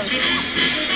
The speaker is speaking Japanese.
うん